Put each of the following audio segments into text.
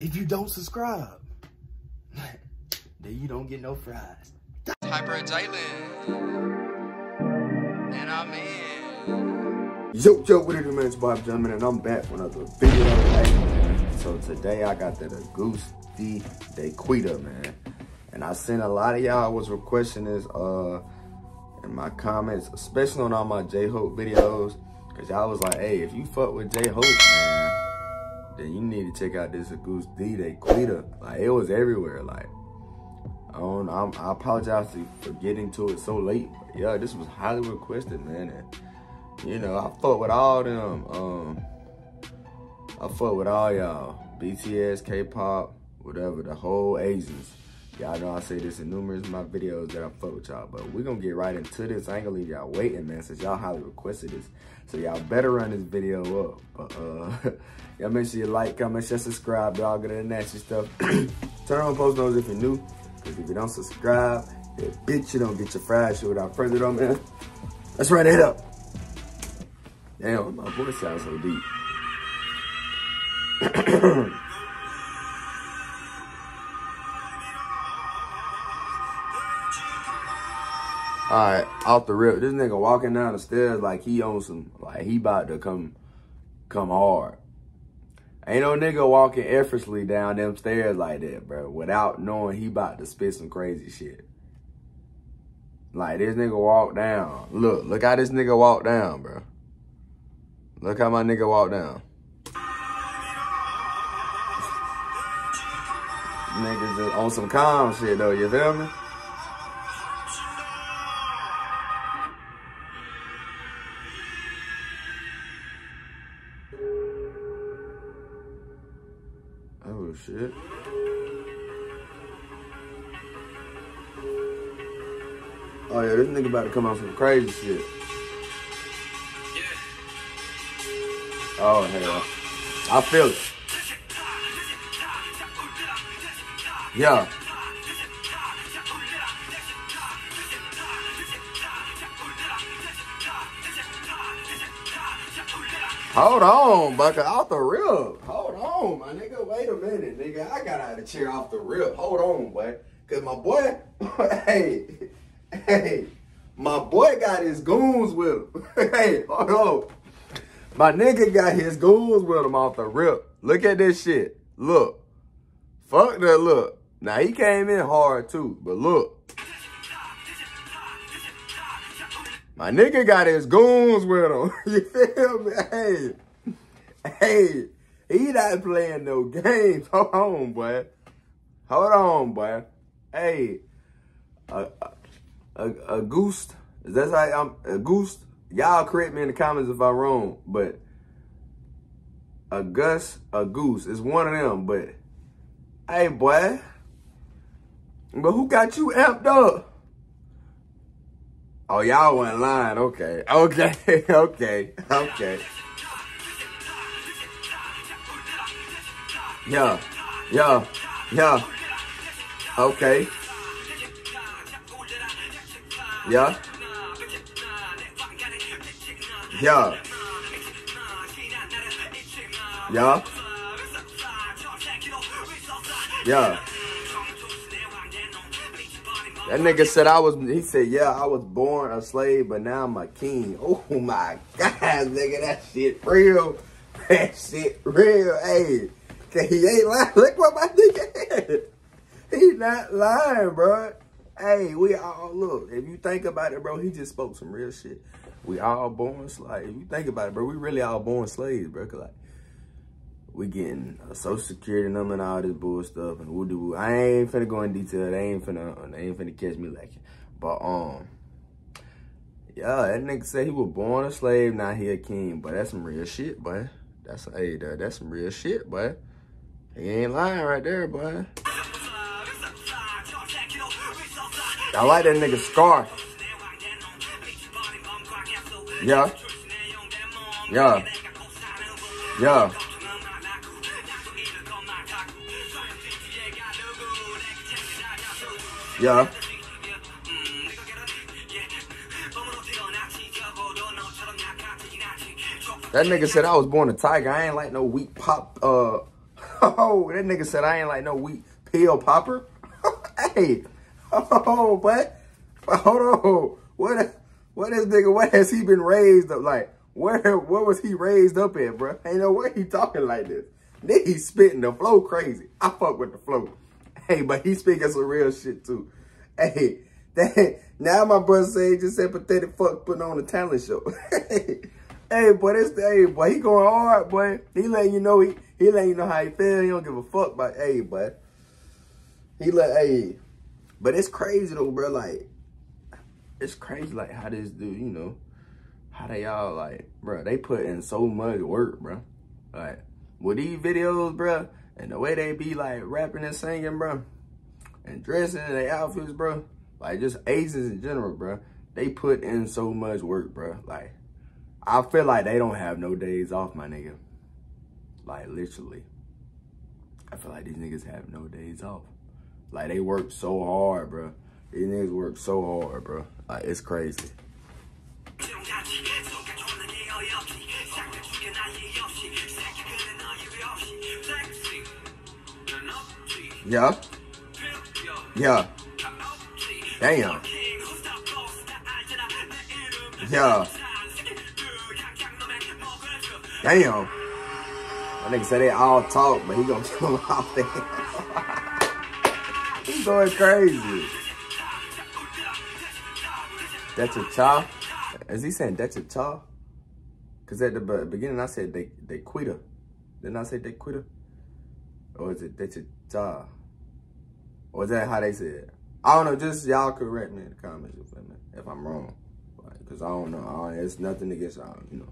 If you don't subscribe, then you don't get no fries. Hyper Jalen. And I'm in. Yo, yo, what it is, man? It's Bob Gentleman, and I'm back with another video. Hey, so today I got that Goose D Dequita, man. And I seen a lot of y'all was requesting this uh in my comments, especially on all my J-Hope videos. Cause y'all was like, hey, if you fuck with J-Hope, man, then you need to check out this Goose D Dequita. Like it was everywhere. Like I don't I'm, I apologize for getting to it so late. Yeah, this was highly requested, man. And you know, I fuck with all them. Um, I fuck with all y'all. BTS, K-pop, whatever, the whole Asians. Y'all know I say this in numerous of my videos that I fuck with y'all, but we gonna get right into this. I ain't gonna leave y'all waiting, man, since y'all highly requested this. So y'all better run this video up. But uh, y'all make sure you like, comment, share, subscribe, all good and nasty stuff. Turn on post notes if you're new, because if you don't subscribe, bitch, you don't get your fries. So without further ado, man, let's run it up. Damn, my voice sounds so deep. All right, off the rip. This nigga walking down the stairs like he on some, like he about to come, come hard. Ain't no nigga walking effortlessly down them stairs like that, bro, without knowing he about to spit some crazy shit. Like this nigga walk down. Look, look how this nigga walk down, bro. Look how my nigga walk down. Niggas on some calm shit though, you feel me? Shit. Oh yeah, this nigga about to come out some crazy shit. Oh hell. I feel it. Yeah. Hold on, Bucker, off the rip. On, my nigga. Wait a minute, nigga. I got out of the chair off the rip. Hold on, boy. Cause my boy, hey, hey, my boy got his goons with him. hey, hold on. My nigga got his goons with him off the rip. Look at this shit. Look. Fuck that look. Now he came in hard too, but look. My nigga got his goons with him. You feel me? Hey, hey, he not playing no games. Hold on, boy. Hold on, boy. Hey, a, a, a goose. Is that how I'm a goose? Y'all correct me in the comments if I'm wrong, but a gus, a goose is one of them. But hey, boy. But who got you amped up? Oh, y'all went lying. Okay. Okay. okay. Okay. Yeah. Yeah. Yeah. Okay. Yeah. Yeah. Yeah. Yeah. That nigga said I was, he said, yeah, I was born a slave, but now I'm a king. Oh my God, nigga, that shit real. That shit real. Hey, he ain't lying. Look what my nigga had. He not lying, bro. Hey, we all, look, if you think about it, bro, he just spoke some real shit. We all born slaves. If you think about it, bro, we really all born slaves, bro. Like, we getting a social security number and all this bull stuff and woo do I ain't finna go in detail. They ain't finna they ain't finna catch me like. But um yeah, that nigga said he was born a slave, now he a king. But that's some real shit, boy. That's hey that's some real shit, boy. He ain't lying right there, boy. I like that nigga scarf. Yeah. Yeah. Yeah. Yeah. That nigga said I was born a tiger. I ain't like no weak pop, uh, Oh, that nigga said I ain't like no weak pill popper. hey, oh, but hold on. What, what is nigga, what has he been raised up like? Where, what was he raised up at, bro? Ain't no way he talking like this. Then he spitting the flow crazy. I fuck with the flow. Hey, but he speaking some real shit too. Hey, that, now my brother say just said pathetic fuck putting on a talent show. hey, boy, this hey, boy, he going hard, boy. He letting you know he he let you know how he feel. He don't give a fuck about hey, but He let hey, but it's crazy though, bro. Like, it's crazy like how this dude, you know, how they all like, bro. They put in so much work, bro. Like with these videos, bro, and the way they be like rapping and singing, bro, and dressing in their outfits, bro. Like just aces in general, bro. They put in so much work, bro. Like I feel like they don't have no days off, my nigga. Like literally. I feel like these niggas have no days off. Like they work so hard, bro. These niggas work so hard, bro. Like it's crazy. Yeah. Yeah. Damn. Yeah. Damn. Nigga said they all talk, but he gonna kill them off there. He's going crazy. That's a cha. Is he saying that's a cha? Cause at the beginning I said they they quitter. Didn't I say they quitter? Or is it that's a cha? Or is that how they say it? I don't know. Just y'all correct me in the comments if I'm wrong. Like, Cause I don't know. I, it's nothing against y'all, you know.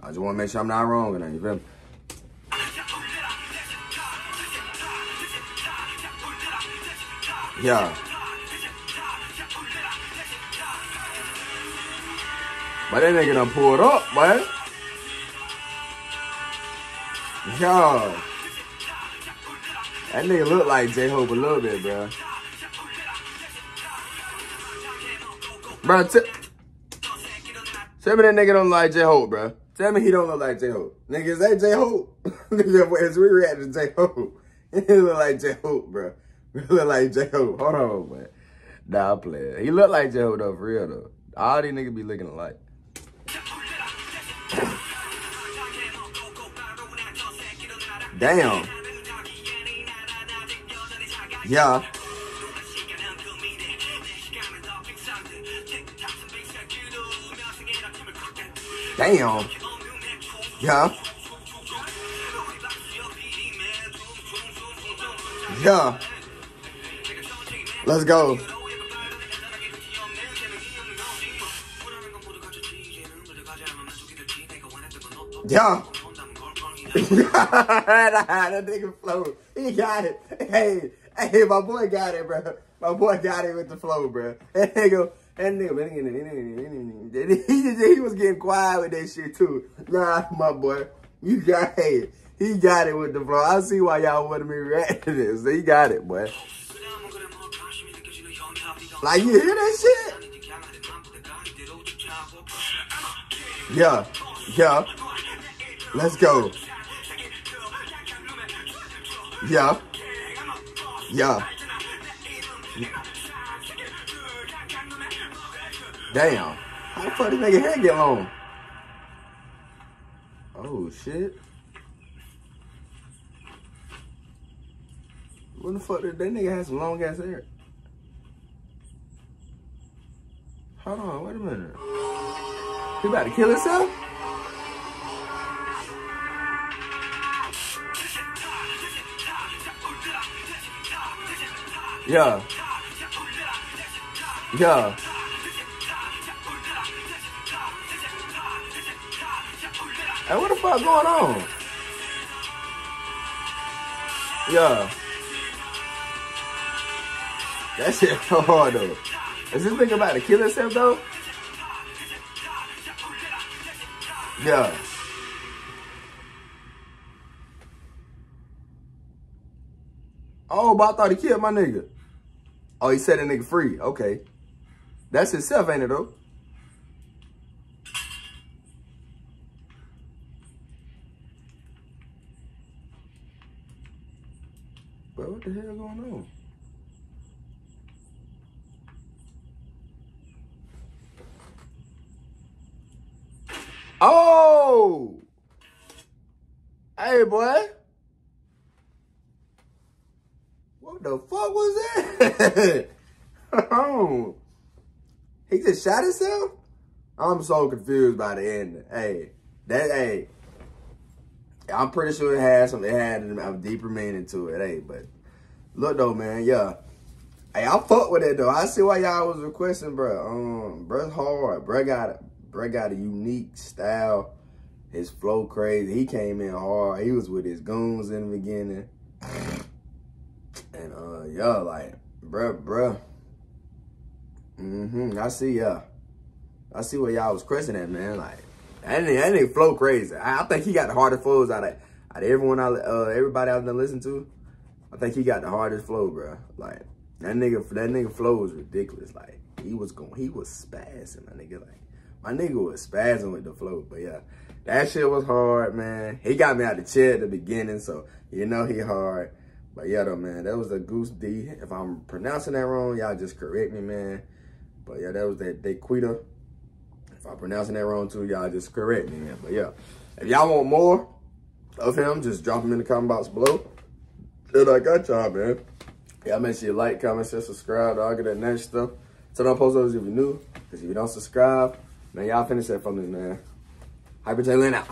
I just want to make sure I'm not wrong and you feel Yeah. But that nigga done pulled up, man. Yeah. That nigga look like J-Hope a little bit, bro. Bro, tell me that nigga don't like J-Hope, bro. Tell me he don't look like J-Hope. Nigga, is that J-Hope? As we react to J-Hope, he look like J-Hope, bro. Look like J-Hope. Hold on, man. Nah, I'm playing. He look like J-Hope, though, for real, though. All these niggas be looking alike. Damn. Yeah. Damn. Yeah. Yeah. Let's go. Yeah. that nigga flow. He got it. Hey, hey, my boy got it, bro. My boy got it with the flow, bro. That nigga, nigga, he, he was getting quiet with that shit too. Nah, my boy, you got it. He got it with the flow. I see why y'all wanted me react to this. He got it, boy. Like, you hear that shit? Yeah, yeah. Let's go. Yeah. Yeah. Damn. How the fuck did nigga hair get long? Oh shit. What the fuck did that nigga have some long ass hair? Hold on, wait a minute. He about to kill himself? Yeah. Yeah. Hey, what the fuck going on? Yeah. That shit hard though. Is this nigga about to kill himself though? Yeah. Oh, but I thought he killed my nigga. Oh, he set a nigga free. Okay. That's himself, ain't it, though? Bro, what the hell going on? Oh! Hey, boy. What the fuck was that? oh. He just shot himself? I'm so confused by the end. Hey, that, hey. I'm pretty sure it had some, it had a deeper meaning to it, hey, but look though, man, yeah. Hey, I fuck with it though. I see why y'all was requesting, bro. Um, bro's hard. Bro got Bro got a unique style. His flow crazy. He came in hard. He was with his goons in the beginning. And uh, y'all like, bruh, bruh. Mm-hmm. I see, y'all. I see what y'all was questioning at, man. Like, that nigga, that nigga flow crazy. I, I, think he got the hardest flows out of out of everyone I uh everybody I've been listening to. I think he got the hardest flow, bro. Like that nigga, that nigga flow was ridiculous. Like he was going, he was spazzing, my nigga. Like my nigga was spazzing with the flow. But yeah, that shit was hard, man. He got me out of the chair at the beginning, so you know he hard. But yeah, though, man, that was a Goose D. If I'm pronouncing that wrong, y'all just correct me, man. But yeah, that was that Dequita. If I'm pronouncing that wrong too, y'all just correct me, man. But yeah, if y'all want more of him, just drop him in the comment box below. Then I got y'all, man. Y'all make sure you like, comment, share, subscribe, all get that next stuff. Turn on post those if you're new. Because if you don't subscribe, Man, y'all finish that for me, man. Hyper J out.